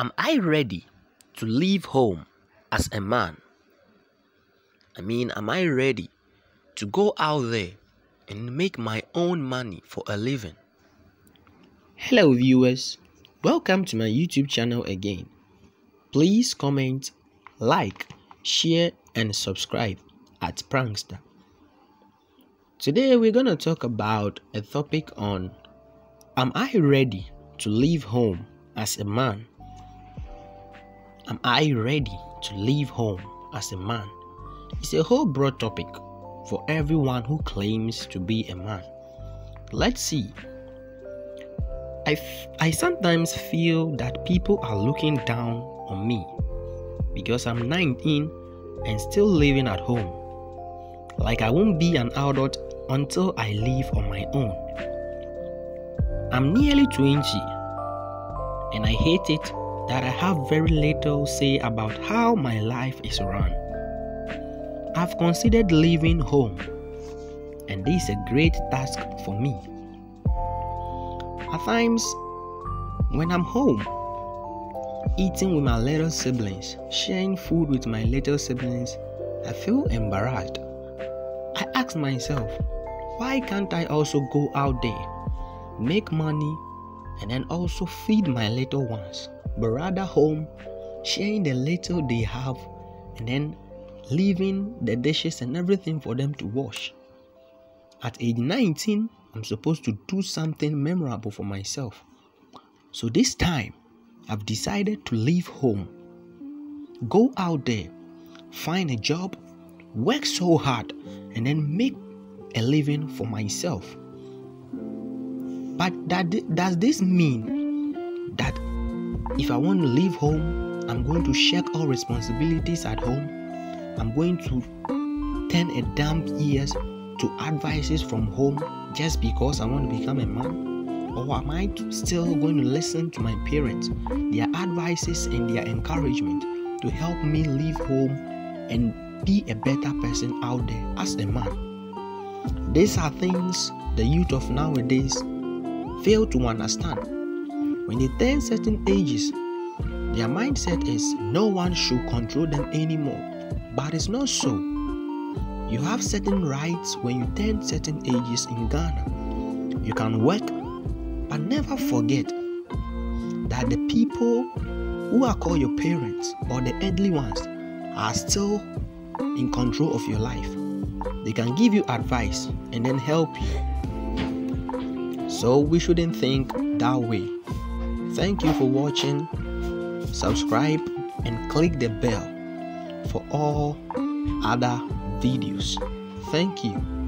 Am I ready to leave home as a man? I mean, am I ready to go out there and make my own money for a living? Hello, viewers. Welcome to my YouTube channel again. Please comment, like, share, and subscribe at Prankster. Today, we're going to talk about a topic on Am I ready to leave home as a man? Am I ready to leave home as a man? It's a whole broad topic for everyone who claims to be a man. Let's see. I, I sometimes feel that people are looking down on me because I'm 19 and still living at home. Like I won't be an adult until I live on my own. I'm nearly 20 and I hate it that I have very little say about how my life is run. I've considered leaving home and this is a great task for me. At times, when I'm home, eating with my little siblings, sharing food with my little siblings, I feel embarrassed. I ask myself, why can't I also go out there, make money, and then also feed my little ones? But rather home, sharing the little they have, and then leaving the dishes and everything for them to wash. At age 19, I'm supposed to do something memorable for myself. So this time, I've decided to leave home, go out there, find a job, work so hard, and then make a living for myself. But that, does this mean that if I want to leave home, I'm going to shirk all responsibilities at home? I'm going to turn a damp ears to advices from home just because I want to become a man? Or am I still going to listen to my parents, their advices and their encouragement to help me leave home and be a better person out there as a man? These are things the youth of nowadays fail to understand. When they turn certain ages, their mindset is no one should control them anymore. But it's not so. You have certain rights when you turn certain ages in Ghana. You can work, but never forget that the people who are called your parents or the elderly ones are still in control of your life. They can give you advice and then help you. So we shouldn't think that way. Thank you for watching. Subscribe and click the bell for all other videos. Thank you.